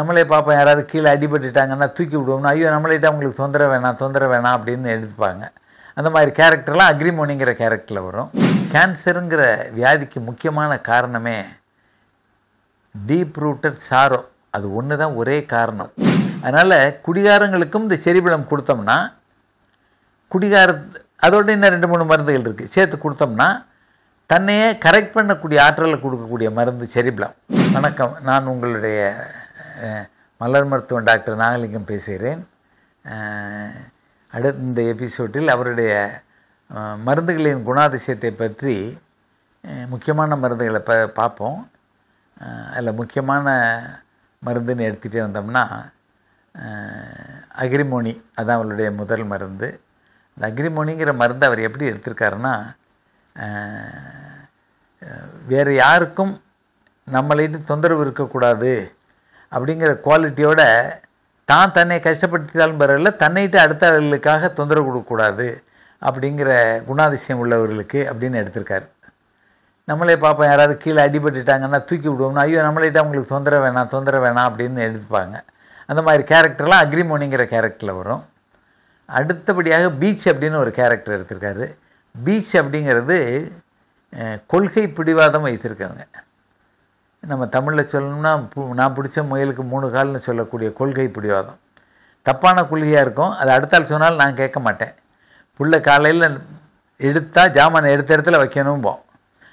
நம்மளே பார்ப்போம் யாராவது கீழே அடிபட்டுட்டாங்கன்னா தூக்கி விடுவோம்னா. ஐயோ நம்மளிட்ட அவங்களுக்கு தொந்தரவு வேணாம் தொந்தரவு வேணாம் அப்படின்னு எடுப்பாங்க அந்த மாதிரி கேரக்டர்லாம் அக்ரிமோனிங்கிற கேரக்டரில் வரும். கேன்சருங்கிற வியாதிக்கு முக்கியமான காரணமே டீப் ரூட்டட் சாரோ அது ஒன்று தான் ஒரே காரணம். அதனால் குடிகாரங்களுக்கும் இந்த செரிபிளம் கொடுத்தோம்னா குடிகார அதோட இன்னும் ரெண்டு மூணு மருந்துகள் இருக்குது சேர்த்து கொடுத்தோம்னா தன்னையே கரெக்ட் பண்ணக்கூடிய ஆற்றலை கொடுக்கக்கூடிய மருந்து செரிபிளம் வணக்கம். நான் உங்களுடைய மலர் மருத்துவம் டாக்டர் நாகலிங்கம் பேசுகிறேன். அடுத்த இந்த எபிசோட்டில் அவருடைய மருந்துகளின் குணாதிசயத்தை பற்றி முக்கியமான மருந்துகளை ப பார்ப்போம். அதில் முக்கியமான மருந்துன்னு எடுத்துகிட்டே வந்தோம்னா அக்ரிமோனி அதான் அவருடைய முதல் மருந்து. அந்த அக்ரிமோனிங்கிற மருந்து அவர் எப்படி எடுத்திருக்காருன்னா வேறு யாருக்கும் நம்மளிட்டு தொந்தரவு இருக்கக்கூடாது. அப்படிங்கிற குவாலிட்டியோட தான் தன்னை கஷ்டப்படுத்தினாலும் பரவாயில்ல தன்னைட்டு அடுத்த ஆளுகளுக்காக தொந்தரவு கொடுக்கக்கூடாது அப்படிங்கிற குணாதிசயம் உள்ளவர்களுக்கு அப்படின்னு எடுத்திருக்காரு. நம்மளே பார்ப்போம் யாராவது கீழே அடிபட்டுட்டாங்கன்னா தூக்கி விடுவோம்னா ஐயோ நம்மளிட்ட அவங்களுக்கு தொந்தரவு வேணாம் தொந்தரவு வேணாம் அப்படின்னு எடுத்துப்பாங்க. அந்த மாதிரி கேரக்டர்லாம் அக்ரிமோனிங்கிற கேரக்டரில் வரும். அடுத்தபடியாக பீச் அப்படின்னு ஒரு கேரக்டர் எடுத்திருக்காரு. பீச் அப்படிங்கிறது கொள்கை பிடிவாதம் வைத்திருக்காங்க. நம்ம தமிழில் சொல்லணும்னா பு- நான் பிடிச்ச முயலுக்கு மூணு கால்னு சொல்லக்கூடிய கொள்கை பிடிவாதம். தப்பான கொள்கையாக இருக்கும். அது அடுத்தால் சொன்னால் நான் கேட்க மாட்டேன். புள்ள காலையில் எடுத்தால் ஜாமான் எடுத்த இடத்துல வைக்கணும்போம்.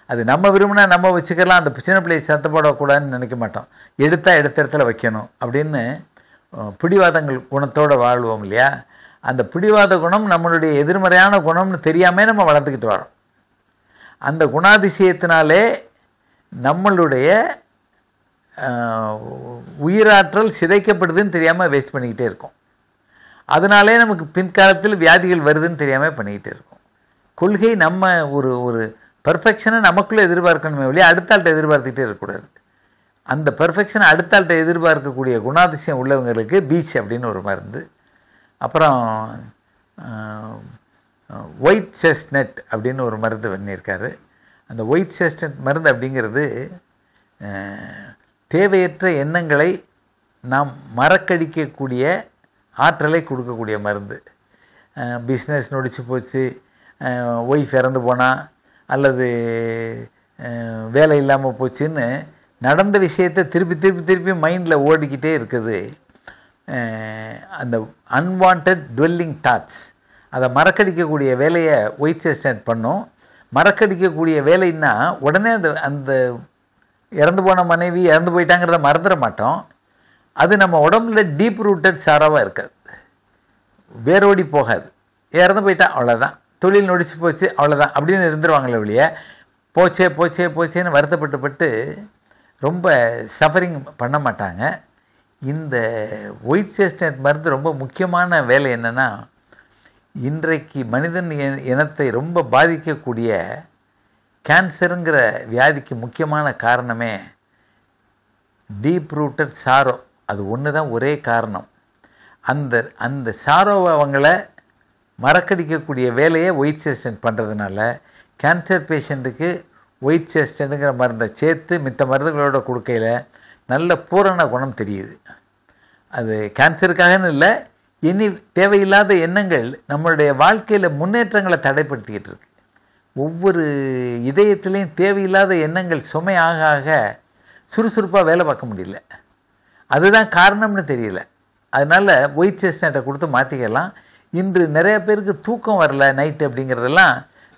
அது நம்ம விரும்பினா நம்ம வச்சுக்கலாம். அந்த சின்ன பிள்ளையை சத்த போடக்கூடாதுன்னு நினைக்க மாட்டோம். எடுத்தால் எடுத்த இடத்துல வைக்கணும் அப்படின்னு பிடிவாதங்கள் குணத்தோடு வாழ்வோம் இல்லையா? அந்த பிடிவாத குணம் நம்மளுடைய எதிர்மறையான குணம்னு தெரியாமல் நம்ம வளர்த்துக்கிட்டு வரோம். அந்த குணாதிசயத்தினாலே நம்மளுடைய உயிராற்றல் சிதைக்கப்படுதுன்னு தெரியாமல் வேஸ்ட் பண்ணிக்கிட்டே இருக்கோம். அதனாலே நமக்கு பின்காலத்தில் வியாதிகள் வருதுன்னு தெரியாமல் பண்ணிக்கிட்டே இருக்கோம். கொள்கை நம்ம ஒரு ஒரு பர்ஃபெக்ஷனை நமக்குள்ளே எதிர்பார்க்கணுமே ஒழிய அடுத்த ஆள்கிட்ட எதிர்பார்த்துக்கிட்டே இருக்கக்கூடாது. அந்த பர்ஃபெக்ஷனை அடுத்த ஆள்கிட்ட எதிர்பார்க்கக்கூடிய குணாதிசயம் உள்ளவங்களுக்கு பீச் அப்படின்னு ஒரு மருந்து. அப்புறம் ஒயிட் செஸ்னட் அப்படின்னு ஒரு மருந்து பண்ணியிருக்காரு. அந்த ஒயிட் சேஸ்டன்ட் மருந்து அப்படிங்கிறது தேவையற்ற எண்ணங்களை நாம் மறக்கடிக்கக்கூடிய ஆற்றலை கொடுக்கக்கூடிய மருந்து. பிஸ்னஸ் நொடிச்சு போச்சு ஒய்ஃப் இறந்து போனால் அல்லது வேலை இல்லாமல் போச்சுன்னு நடந்த விஷயத்தை திருப்பி திருப்பி திருப்பி மைண்டில் ஓடிக்கிட்டே இருக்குது. அந்த அன்வான்ட் டுவெல்லிங் தாட்ஸ் அதை மறக்கடிக்கக்கூடிய வேலையை ஒயிட் செஸ்டன்ட் பண்ணும். மறக்கடிக்கக்கூடிய வேலைன்னா உடனே அந்த அந்த இறந்து போன மனைவி இறந்து போயிட்டாங்கிறத மறந்துட மாட்டோம். அது நம்ம உடம்புல டீப் ரூட்டட் சாராவாக இருக்காது. வேரோடி போகாது. இறந்து போயிட்டா அவ்வளோதான் தொழில் நொடிச்சு போச்சு அவ்வளோதான் அப்படின்னு இருந்துருவாங்களே ஒழிய போச்சே போச்சே போச்சேன்னு வருத்தப்பட்டு பட்டு ரொம்ப சஃபரிங் பண்ண மாட்டாங்க. இந்த ஒயிட் சேஸ்டட் மருந்து ரொம்ப முக்கியமான வேலை என்னென்னா இன்றைக்கு மனிதன் இனத்தை ரொம்ப பாதிக்கக்கூடிய கேன்சருங்கிற வியாதிக்கு முக்கியமான காரணமே டீப் ரூட்டட் சாரோ. அது ஒன்று தான் ஒரே காரணம். அந்த அந்த சாரோவை அவங்கள மறக்கடிக்கக்கூடிய வேலையை ஒயிட் சேஸ்டன்ட் பண்ணுறதுனால கேன்சர் பேஷண்ட்டுக்கு ஒயிட் சேஸ்டனுங்கிற மருந்தை சேர்த்து மித்த மருந்துகளோட கொடுக்கையில் நல்ல பூரண குணம் தெரியுது. அது கேன்சருக்காகன்னு இல்லை இனி தேவையில்லாத எண்ணங்கள் நம்மளுடைய வாழ்க்கையில் முன்னேற்றங்களை தடைப்படுத்திக்கிட்டு இருக்கு. ஒவ்வொரு இதயத்திலையும் தேவையில்லாத எண்ணங்கள் சுமை ஆக ஆக சுறுசுறுப்பாக வேலை பார்க்க முடியல. அதுதான் காரணம்னு தெரியல. அதனால் ஒயிட் செஸ்னட்டை கொடுத்து மாற்றிக்கலாம் இன்று நிறைய பேருக்கு தூக்கம் வரல நைட்டு அப்படிங்கிறதெல்லாம்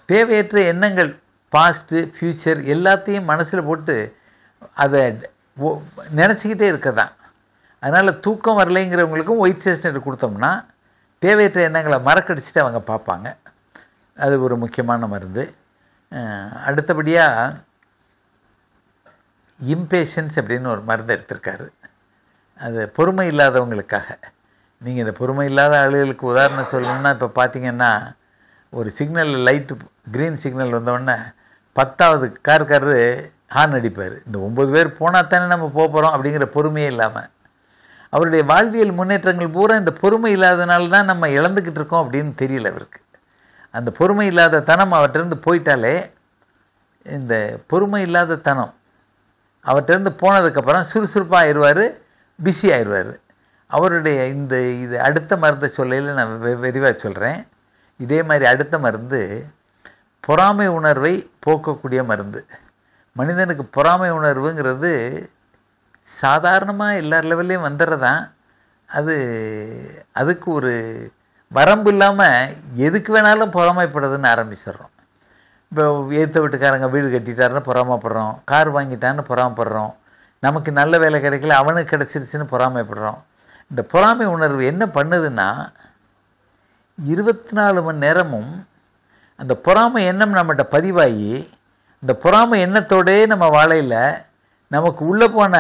தேவையற்ற எண்ணங்கள் பாஸ்ட்டு ஃப்யூச்சர் எல்லாத்தையும் மனசில் போட்டு அதை நினச்சிக்கிட்டே இருக்க தான் அதனால் தூக்கம் வரலைங்கிறவங்களுக்கும் ஒயிட் செஸ்னட் கொடுத்தோம்னா தேவையற்ற எண்ணங்களை மறக்கடிச்சிட்டு அவங்க பார்ப்பாங்க. அது ஒரு முக்கியமான மருந்து. அடுத்தபடியாக இம்பேஷன்ஸ் அப்படின்னு ஒரு மருந்து எடுத்திருக்காரு. அது பொறுமை இல்லாதவங்களுக்காக. நீங்கள் இந்த பொறுமை இல்லாத ஆளுகளுக்கு உதாரணம் சொல்லணும்னா இப்போ பார்த்தீங்கன்னா ஒரு சிக்னல் லைட்டு க்ரீன் சிக்னல் வந்தோடனே பத்தாவது கார்காரரு ஹார்ன் அடிப்பார். இந்த ஒம்பது பேர் போனால் தானே நம்ம போக போகிறோம் அப்படிங்கிற பொறுமையே இல்லாமல் அவருடைய வாழ்வியல் முன்னேற்றங்கள் பூரா இந்த பொறுமை இல்லாதனால தான் நம்ம இழந்துக்கிட்டு இருக்கோம் அப்படின்னு தெரியல அவருக்கு. அந்த பொறுமை இல்லாத தனம் அவர்கிட்டருந்து போயிட்டாலே இந்த பொறுமை இல்லாத தனம் அவர்கிட்டருந்து போனதுக்கப்புறம் சுறுசுறுப்பாக ஆயிடுவார் பிஸி ஆயிடுவார். அவருடைய இந்த இது அடுத்த மருந்தை சொல்லையில் நான் விரிவாக சொல்கிறேன் இதே மாதிரி அடுத்த மருந்து பொறாமை உணர்வை போக்கக்கூடிய மருந்து. மனிதனுக்கு பொறாமை உணர்வுங்கிறது சாதாரணமாக எல்லா லெவல்லையும் வந்துடுறதான் அது அதுக்கு ஒரு வரம்பு இல்லாமல் எதுக்கு வேணாலும் பொறாமைப்படுறதுன்னு ஆரம்பிச்சிடுறோம் இப்போ ஏற்ற வீட்டுக்காரங்க வீடு கட்டிட்டாருன்னு பொறாமப்படுறோம். கார் வாங்கிட்டான்னு பொறாமப்படுறோம். நமக்கு நல்ல வேலை கிடைக்கல அவனுக்கு கிடச்சிருச்சுன்னு பொறாமைப்படுறோம். இந்த பொறாமை உணர்வு என்ன பண்ணுதுன்னா இருபத்தி நாலு மணி நேரமும் அந்த பொறாமை எண்ணம் நம்மகிட்ட பதிவாகி இந்த பொறாமை எண்ணத்தோடே நம்ம வாழையில் நமக்கு உள்ளே போன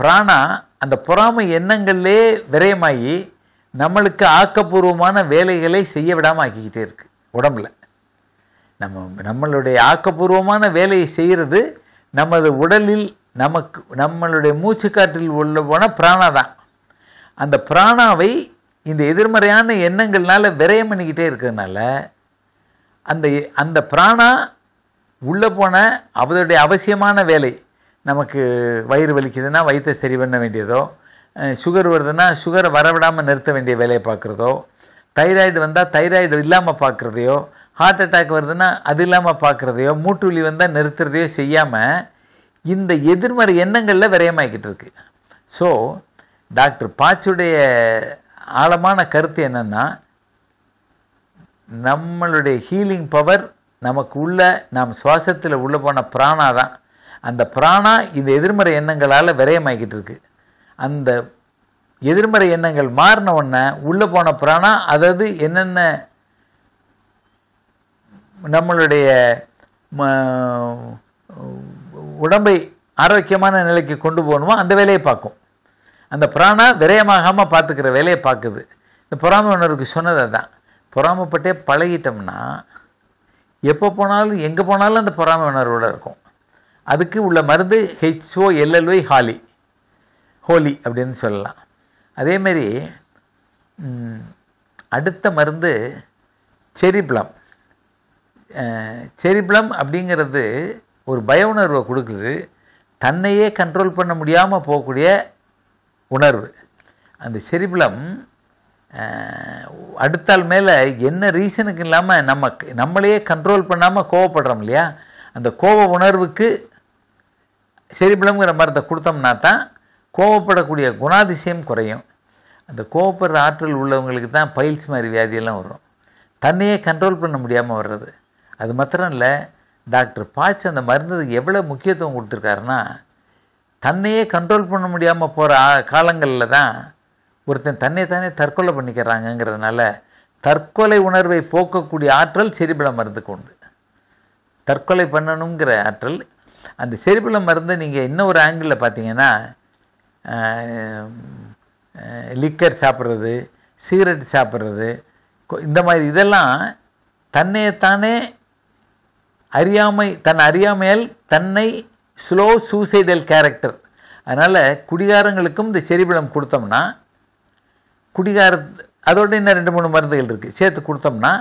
பிராணா அந்த பொறாமை எண்ணங்கள்லே விரயமாகி நம்மளுக்கு ஆக்கப்பூர்வமான வேலைகளை செய்ய விடாமல் ஆக்கிக்கிட்டே இருக்கு உடம்புல. நம்ம நம்மளுடைய ஆக்கப்பூர்வமான வேலையை செய்கிறது நமது உடலில் நமக்கு நம்மளுடைய மூச்சுக்காற்றில் உள்ள போன பிராணா தான். அந்த பிராணாவை இந்த எதிர்மறையான எண்ணங்கள்னால விரயம் பண்ணிக்கிட்டே இருக்கிறதுனால அந்த அந்த பிராணா உள்ளே போன அவருடைய அவசியமான வேலை நமக்கு வயிறு வலிக்குதுன்னா வயிற்றை சரி பண்ண வேண்டியதோ சுகர் வருதுன்னா சுகரை வரவிடாமல் நிறுத்த வேண்டிய வேலையை பார்க்குறதோ தைராய்டு வந்தால் தைராய்டு இல்லாமல் பார்க்குறதையோ ஹார்ட் அட்டாக் வருதுன்னா அது இல்லாமல் பார்க்குறதையோ மூட்டு வலி வந்தால் நிறுத்துறதையோ செய்யாமல் இந்த எதிர்மறை எண்ணங்களில் விரயமாக்கிட்டு இருக்கு. ஸோ டாக்டர் பாச்சுடைய ஆழமான கருத்து என்னென்னா நம்மளுடைய ஹீலிங் பவர் நமக்கு உள்ள நாம் சுவாசத்தில் உள்ளே போன பிராணா தான் அந்த பிராணா இந்த எதிர்மறை எண்ணங்களால் விரயமாக்கிட்டு இருக்கு அந்த எதிர்மறை எண்ணங்கள் மாறின உடனே உள்ளே போன பிராணா அதாவது என்னென்ன நம்மளுடைய உடம்பை ஆரோக்கியமான நிலைக்கு கொண்டு போகணுமோ அந்த வேலையை பார்க்கும். அந்த பிராணா விரயமாகாமல் பார்த்துக்கிற வேலையை பார்க்குது. இந்த பொறாமை உணர்வுக்கு சொன்னது தான் பொறாமப்பட்டே பழகிட்டோம்னா எப்போ போனாலும் எங்கே போனாலும் அந்த பொறாமை உணர்வோடு இருக்கும். அதுக்கு உள்ள மருந்து ஹெச்ஓ எல்எல்ஒய் ஹாலி ஹோலி அப்படின்னு சொல்லலாம். அதேமாரி அடுத்த மருந்து செரிப்ளம் செரிப்ளம் அப்படிங்கிறது ஒரு பய உணர்வை கொடுக்குது. தன்னையே கண்ட்ரோல் பண்ண முடியாமல் போகக்கூடிய உணர்வு. அந்த செரிப்ளம் அடுத்தால் மேலே என்ன ரீசனுக்கு இல்லாமல் நம்ம நம்மளையே கண்ட்ரோல் பண்ணாமல் கோவப்படுறோம் இல்லையா? அந்த கோப உணர்வுக்கு செரிபிளம்ங்கிற மருந்தை கொடுத்தோம்னா தான் கோவப்படக்கூடிய குணாதிசயம் குறையும். அந்த கோவப்படுற ஆற்றல் உள்ளவங்களுக்கு தான் பைல்ஸ் மாதிரி வியாதியெல்லாம் வரும். தன்னையே கண்ட்ரோல் பண்ண முடியாமல் வர்றது. அது மாத்திரம் இல்லை டாக்டர் பாய்ச்சி அந்த மருந்துக்கு எவ்வளோ முக்கியத்துவம் கொடுத்துருக்காருன்னா தன்னையே கண்ட்ரோல் பண்ண முடியாமல் போகிற காலங்களில் தான் ஒருத்தன் தன்னை தானே தற்கொலை பண்ணிக்கிறாங்கங்கிறதுனால தற்கொலை உணர்வை போக்கக்கூடிய ஆற்றல் செரிபிள மருந்துக்கு உண்டு. தற்கொலை பண்ணணுங்கிற ஆற்றல் அந்த செரிபிள மருந்தை நீங்கள் இன்னும் ஒரு ஆங்கிளில் பார்த்தீங்கன்னா லிக்கர் சாப்பிட்றது சிகரெட் சாப்பிட்றது இந்த மாதிரி இதெல்லாம் தன்னைத்தானே அறியாமை தன் அறியாமையால் தன்னை ஸ்லோ சூசைடல் கேரக்டர் அதனால் குடிகாரங்களுக்கும் இந்த செரிபிளம் கொடுத்தோம்னா குடிகார அதோட இன்னும் ரெண்டு மூணு மருந்துகள் இருக்குது சேர்த்து கொடுத்தோம்னா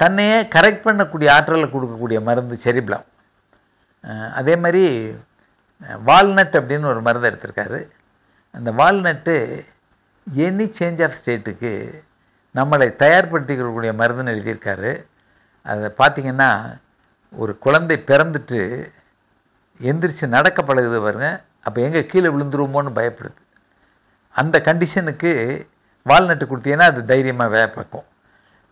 தன்னையே கரெக்ட் பண்ணக்கூடிய ஆற்றலை கொடுக்கக்கூடிய மருந்து செரிப்ளம் அதே மாதிரி வால்நட் அப்படின்னு ஒரு மருந்து எடுத்திருக்காரு. அந்த வால்நட்டு எனி சேஞ்ச் ஆஃப் ஸ்டேட்டுக்கு நம்மளை தயார்படுத்திக்கக்கூடிய மருந்துன்னு எழுதியிருக்காரு. அதை பார்த்திங்கன்னா ஒரு குழந்தை பிறந்துட்டு எந்திரிச்சு நடக்க பழகுது பாருங்க அப்போ எங்கே கீழே விழுந்துருவோமோன்னு பயப்படுது. அந்த கண்டிஷனுக்கு வால்நட்டு கொடுத்தீங்கன்னா அது தைரியமாக வேலை பார்க்கும்.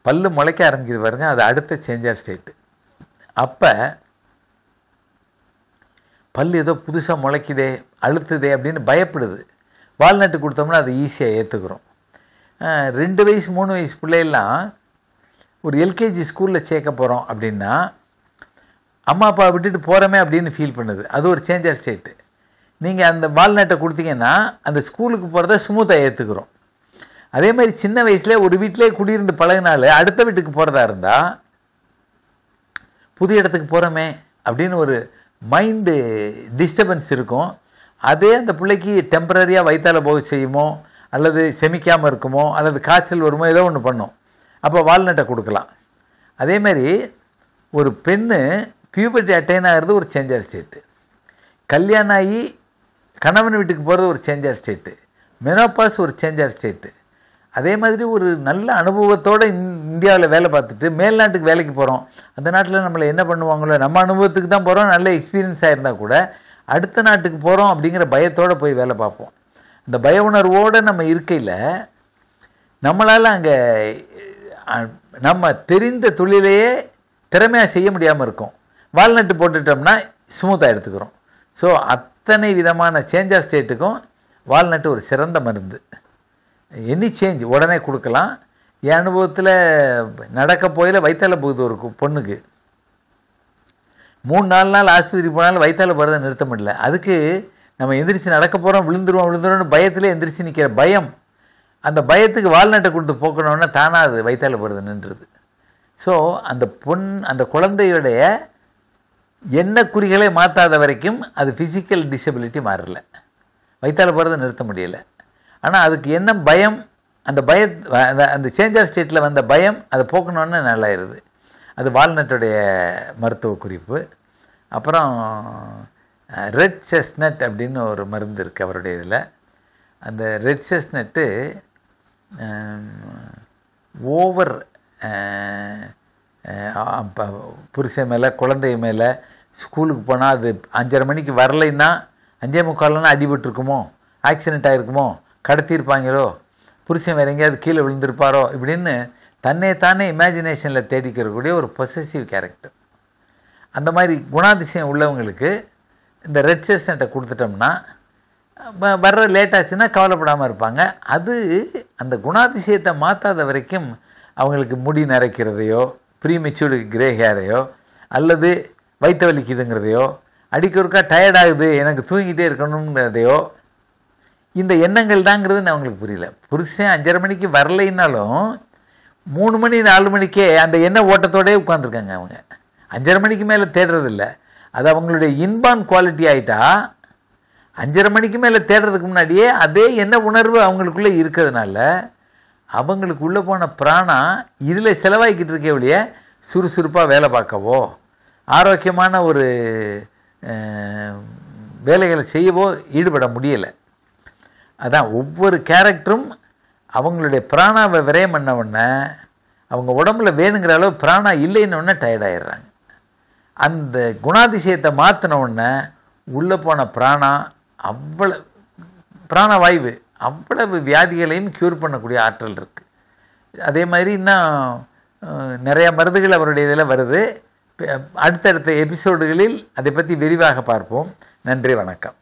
பல்லு முளைக்க ஆரம்பிக்குது பாருங்க அது அடுத்த சேஞ்ச் ஆஃப் ஸ்டேட்டு அப்போ பல் ஏதோ புதுசாக முளைக்குதே அழுத்துதே அப்படின்னு பயப்படுது. வால்நட்டு கொடுத்தோம்னா அதை ஈஸியாக ஏற்றுக்கிறோம் ரெண்டு வயசு மூணு வயசு பிள்ளையெல்லாம் ஒரு எல்கேஜி ஸ்கூலில் சேர்க்க போகிறோம் அப்படின்னா அம்மா அப்பா விட்டுட்டு போகிறோமே அப்படின்னு ஃபீல் பண்ணுது. அது ஒரு சேஞ்ச் ஆஃப் ஸ்டேட்டு நீங்கள் அந்த வால்நட்டை கொடுத்தீங்கன்னா அந்த ஸ்கூலுக்கு போகிறத ஸ்மூத்தாக ஏற்றுக்கிறோம் அதே மாதிரி சின்ன வயசில் ஒரு வீட்டிலே குடியிருந்து பழகினால அடுத்த வீட்டுக்கு போகிறதா இருந்தால் புது இடத்துக்கு போகிறோமே அப்படின்னு ஒரு மைண்டு டிஸ்டர்பன்ஸ் இருக்கும். அதே அந்த பிள்ளைக்கு டெம்பரரியாக வயிற்றால் போக செய்யுமோ அல்லது செமிக்காமல் இருக்குமோ அல்லது காய்ச்சல் வருமோ ஏதோ ஒன்று பண்ணும். அப்போ வால்நட்டை கொடுக்கலாம். அதேமாரி ஒரு பெண்ணு பியூபர்ட்டி அட்டைன் ஆகிறது ஒரு சேஞ்சர் ஸ்டேட்டு கல்யாணம் ஆகி கணவன் வீட்டுக்கு போகிறது ஒரு சேஞ்சர் ஸ்டேட்டு மெனோபாஸ் ஒரு சேஞ்சர் ஸ்டேட்டு அதே மாதிரி ஒரு நல்ல அனுபவத்தோடு இந்தியாவில் வேலை பார்த்துட்டு மேல்நாட்டுக்கு வேலைக்கு போகிறோம் அந்த நாட்டில் நம்மளை என்ன பண்ணுவாங்களோ நம்ம அனுபவத்துக்கு தான் போகிறோம் நல்ல எக்ஸ்பீரியன்ஸ் ஆயிருந்தால் கூட அடுத்த நாட்டுக்கு போகிறோம் அப்படிங்கிற பயத்தோடு போய் வேலை பார்ப்போம். இந்த பய உணர்வோடு நம்ம இருக்கையில் நம்மளால் அங்கே நம்ம தெரிந்த தொழிலையே திறமையாக செய்ய முடியாமல் இருக்கும். வால்நட்டு போட்டுட்டோம்னா ஸ்மூத்தாக எடுத்துக்கிறோம். ஸோ அத்தனை விதமான சேஞ்ச் ஆஃப் ஸ்டேட்டுக்கும் வால்நட்டு ஒரு சிறந்த மருந்து. எனி சேஞ்ச் உடனே கொடுக்கலாம். என் அனுபவத்தில் நடக்க போயில வைத்தால போகுது ஒரு பொண்ணுக்கு. மூணு நாலு நாள் ஆஸ்பத்திரி போனாலும் வைத்தால போகிறத நிறுத்த முடியல. அதுக்கு நம்ம எந்திரிச்சு நடக்க போகிறோம் விழுந்துருவோம் விழுந்துருவோம்னு பயத்தில் எந்திரிச்சு நிற்கிற பயம். அந்த பயத்துக்கு வால்நட்டை கொடுத்து போக்கணுன்னா தானாக அது வைத்தால போகிறது நின்றுது. ஸோ அந்த பொன் அந்த குழந்தையுடைய என்ன குறிகளை மாற்றாத வரைக்கும் அது ஃபிசிக்கல் டிசபிலிட்டி மாறல. வைத்தால போகிறத நிறுத்த முடியல. ஆனால் அதுக்கு என்ன பயம்? அந்த பய அந்த அந்த சேஞ்ச் ஆஃப் ஸ்டேட்டில் வந்த பயம் அதை போக்கணுன்னு நல்லாயிருது. அது வால்நட்டுடைய மருத்துவ குறிப்பு. அப்புறம் ரெட் செஸ்னட் அப்படின்னு ஒரு மருந்து இருக்குது அவருடைய இதில். அந்த ரெட் செஸ்னட்டு ஓவர் புருஷன் மேலே குழந்தை மேலே ஸ்கூலுக்கு போனால் அது அஞ்சரை மணிக்கு வரலைன்னா அஞ்சே முக்கால்னா அடிபட்டுருக்குமோ ஆக்சிடென்ட் ஆகிருக்குமோ கடத்தியிருப்பாங்களோ? புருஷன் வேறு எங்கேயாவது கீழே விழுந்திருப்பாரோ? இப்படின்னு தன்னை தானே இமேஜினேஷனில் தேடிக்கிறக்கூடிய ஒரு பொசசிவ் கேரக்டர் அந்த மாதிரி குணாதிசயம் உள்ளவங்களுக்கு இந்த ரெட் செஸ்னட்டை கொடுத்துட்டோம்னா வர்ற லேட் ஆச்சுன்னா கவலைப்படாமல் இருப்பாங்க. அது அந்த குணாதிசயத்தை மாற்றாத வரைக்கும் அவங்களுக்கு முடி நரைக்கிறதையோ ப்ரீமெச்சூர்டு கிரே ஹேரையோ அல்லது வயிற்று வலிக்குதுங்கிறதையோ அடிக்கொருக்கா டயர்ட் ஆகுது எனக்கு தூங்கிட்டே இருக்கணுங்கிறதையோ இந்த எண்ணங்கள் தாங்கிறது அவங்களுக்கு புரியல. புருஷன் அஞ்சரை மணிக்கு வரலைன்னாலும் மூணு மணி நாலு மணிக்கே அந்த எண்ண ஓட்டத்தோடய உட்காந்துருக்காங்க அவங்க. அஞ்சரை மணிக்கு மேலே தேடுறதில்ல. அது அவங்களுடைய இன்பான் குவாலிட்டி ஆகிட்டா அஞ்சரை மணிக்கு மேலே தேடுறதுக்கு முன்னாடியே அதே என்ன உணர்வு அவங்களுக்குள்ளே இருக்கிறதுனால அவங்களுக்கு உள்ளே போன பிராணா இதில் செலவாகிக்கிட்டு இருக்கே ஒழிய சுறுசுறுப்பாக வேலை பார்க்கவோ ஆரோக்கியமான ஒரு வேலைகளை செய்யவோ ஈடுபட முடியலை. அதான் ஒவ்வொரு கேரக்டரும் அவங்களுடைய பிராணாவை விரயம் பண்ண உடனே அவங்க உடம்புல வேணுங்கிற அளவு பிராணா இல்லைன்னு உடனே டயர்ட் ஆயிடுறாங்க. அந்த குணாதிசயத்தை மாற்றின உடனே உள்ளே போன பிராணா அவ்வளவு பிராணவாயு அவ்வளவு வியாதிகளையும் க்யூர் பண்ணக்கூடிய ஆற்றல் இருக்குது அதே மாதிரி இன்னும் நிறையா மருந்துகள் அவருடைய இதில் வருது. அடுத்தடுத்த எபிசோடுகளில் அதை பற்றி விரிவாக பார்ப்போம். நன்றி வணக்கம்.